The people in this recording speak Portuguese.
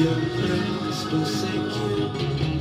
eu já estou sequinho.